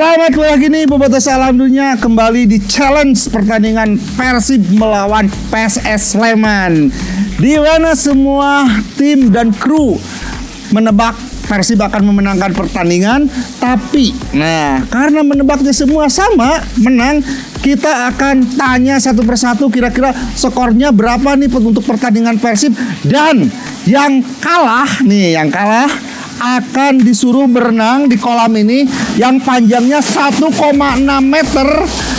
Selamat lagi nih Bobotos Alam Dunia kembali di challenge pertandingan Persib melawan PSS Sleman. Di mana semua tim dan kru menebak Persib akan memenangkan pertandingan, tapi nah karena menebaknya semua sama menang, kita akan tanya satu persatu kira-kira skornya berapa nih untuk pertandingan Persib dan yang kalah nih yang kalah akan disuruh berenang di kolam ini yang panjangnya 1,6 meter.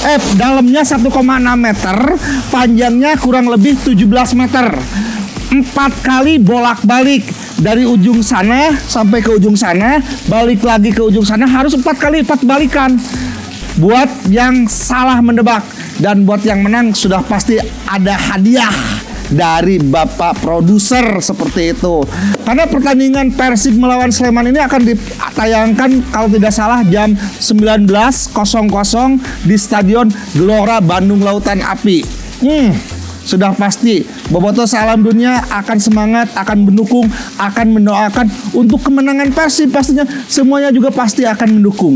Eh dalamnya 1,6 meter panjangnya kurang lebih 17 meter. Empat kali bolak-balik dari ujung sana sampai ke ujung sana balik lagi ke ujung sana harus empat kali empat balikan. Buat yang salah menebak dan buat yang menang sudah pasti ada hadiah dari Bapak produser seperti itu. Karena pertandingan Persib melawan Sleman ini akan ditayangkan kalau tidak salah jam 19.00 di Stadion Gelora Bandung Lautan Api. Hmm, sudah pasti Boboto Salam Dunia akan semangat, akan mendukung, akan mendoakan untuk kemenangan Persib pastinya semuanya juga pasti akan mendukung.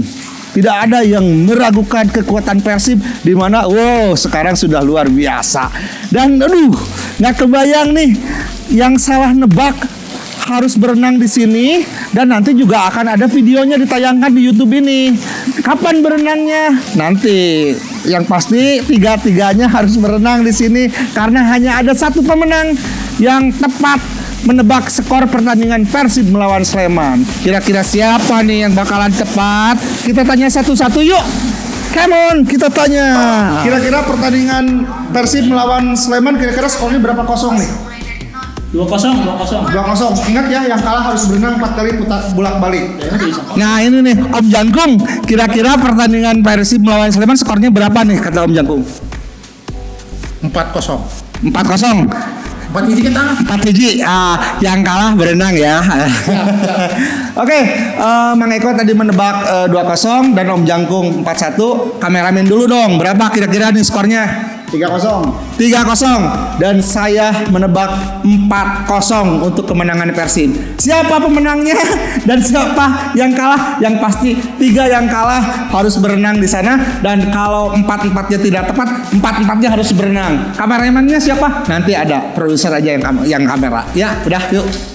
Tidak ada yang meragukan kekuatan Persib di mana wow sekarang sudah luar biasa. Dan aduh, nggak kebayang nih yang salah nebak harus berenang di sini dan nanti juga akan ada videonya ditayangkan di YouTube ini. Kapan berenangnya? Nanti. Yang pasti tiga-tiganya harus berenang di sini karena hanya ada satu pemenang yang tepat menebak skor pertandingan Persib melawan Sleman. Kira-kira siapa nih yang bakalan tepat? Kita tanya satu-satu yuk. Come on, kita tanya. Kira-kira pertandingan Persib melawan Sleman kira-kira skornya berapa kosong nih? dua kosong dua kosong dua kosong ingat ya yang kalah harus berenang empat kali putar bolak balik nah ini nih Om Jangkung kira-kira pertandingan Persib melawan Sleman skornya berapa nih kata Om Jangkung empat kosong empat kosong Empat biji kita. Empat biji. Ah, yang kalah berenang ya. Oke, okay, uh, Mang Eko tadi menebak uh, 2-0 dan Om Jangkung 4-1. Kameramen dulu dong. Berapa kira-kira nih skornya? 3-0. 3-0 dan saya menebak 4-0 untuk kemenangan Persib. Siapa pemenangnya dan siapa yang kalah? Yang pasti tiga yang kalah harus berenang di sana dan kalau empat-empatnya tidak tepat, empat-empatnya harus berenang. Kameramannya siapa? Nanti ada produser aja yang yang kamera. Ya, udah yuk.